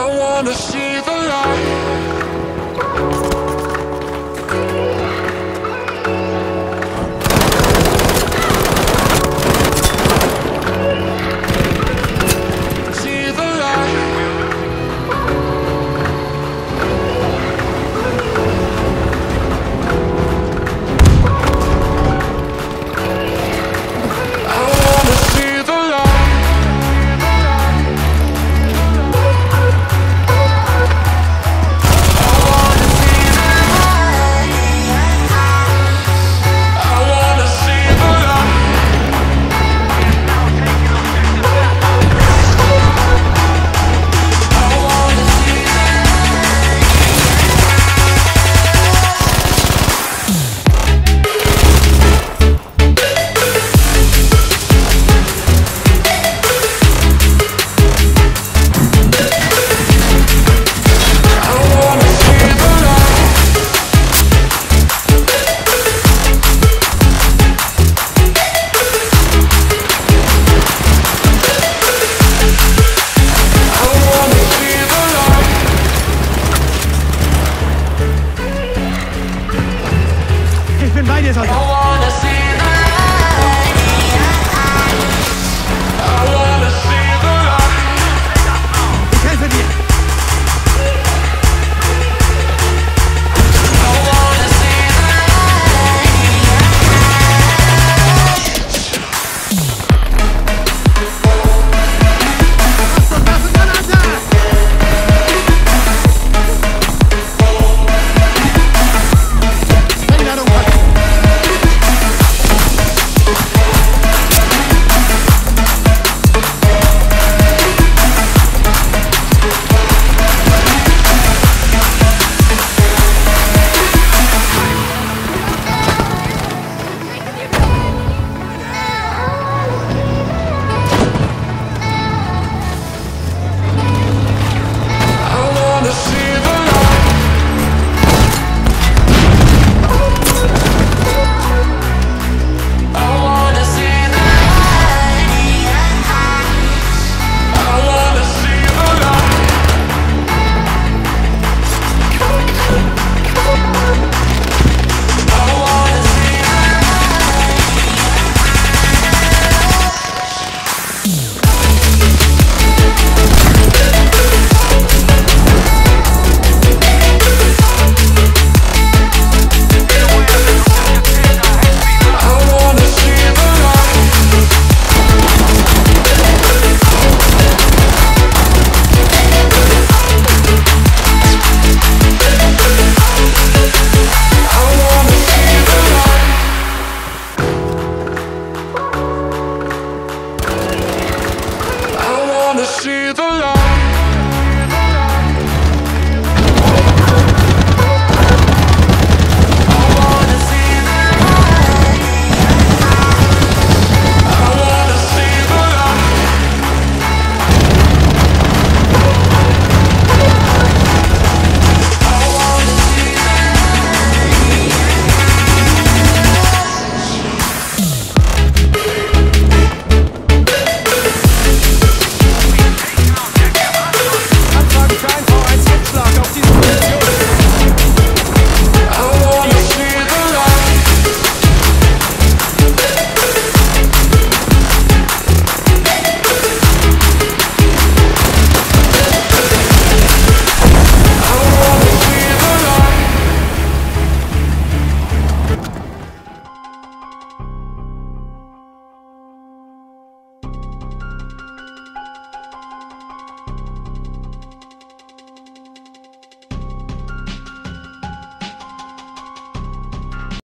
I wanna see the light Finn Banyas. wanna see the light.